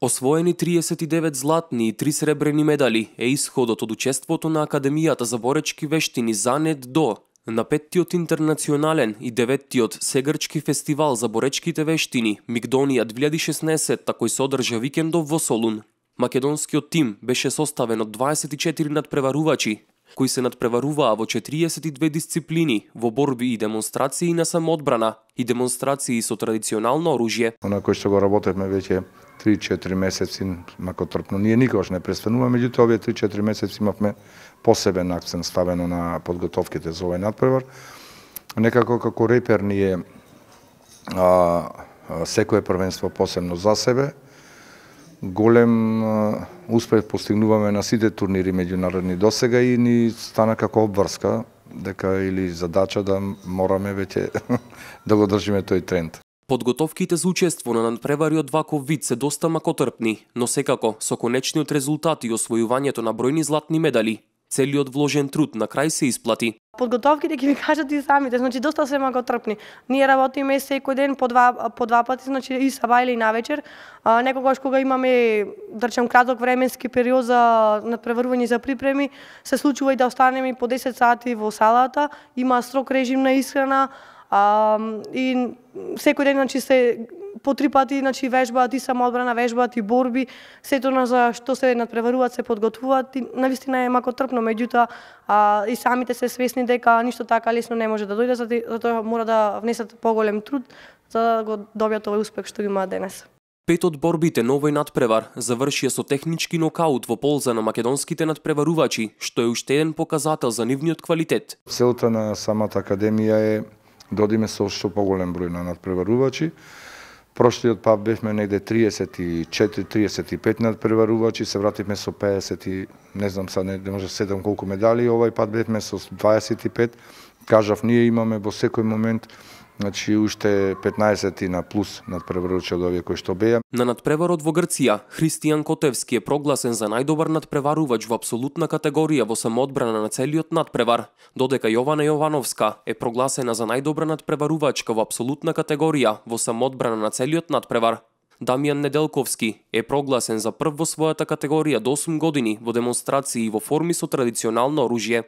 Освоени 39 златни и 3 сребрени медали е исходот од учеството на Академијата за боречки вештини Занет до на петтиот интернационален и деветтиот сегрчки фестивал за боречките вештини Мигдонија 2016 кој се одржа викендов во Солун. Македонскиот тим беше составен од 24 надпреварувачи, кои се надпреваруваа во 42 дисциплини во борби и демонстрации на самоодбрана и демонстрации со традиционално оружје. Она кој што го работевме веќе 3-4 месеци макотрпно. Ние никогаш не престануваме, меѓутоа овие 3-4 месеци имавме посебен акцент ставено на подготовките за овој надпревар. Некако како репер ние а, секое првенство посебно за себе, голем успех постигнуваме на сите турнири меѓународни досега и ни стана како обврска дека или задача да мораме веќе да го држиме тој тренд. Подготовките за учество на надпревариот ваков вид се доста макотрпни, но секако со конечниот резултат и освојувањето на бројни златни медали, целиот вложен труд на крај се исплати. Подготовките ќе да ви кажат и самите, значи доста се трпни. Ние работиме секој ден по два по два пати, значи и саба или навечер. А, некогаш кога имаме да речем краток временски период за надпреварување за припреми, се случува и да останеме по 10 сати во салата, има строг режим на исхрана, а, и секој ден значи се по три пати значи вежбаат и самоодбрана, вежбаат и борби, сето на за што се надпреваруваат, се подготвуваат и навистина е мако трпно, меѓутоа а, и самите се свесни дека ништо така лесно не може да дојде, затоа мора да внесат поголем труд за да го добијат овој успех што имаат денес. Пет од борбите на овој надпревар завршија со технички нокаут во полза на македонските надпреварувачи, што е уште еден показател за нивниот квалитет. Целта на самата академија е додиме со што поголем број на надпреварувачи. Прошлиот пат бевме негде 34-35 надпреварувачи, се вративме со 50 и не знам са не, не може 7 колку медали, овај пат бевме со 25. Кажав, ние имаме во секој момент Значи, уште 15 на плюс надпреварувачи од овие кои што беа. На надпреварот во Грција, Христијан Котевски е прогласен за најдобар надпреварувач во апсолутна категорија во самоодбрана на целиот надпревар, додека Јована Јовановска е прогласена за најдобра надпреварувачка во апсолутна категорија во самоодбрана на целиот надпревар. Дамјан Неделковски е прогласен за прв во својата категорија до 8 години во демонстрации во форми со традиционално оружје.